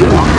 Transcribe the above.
Yeah.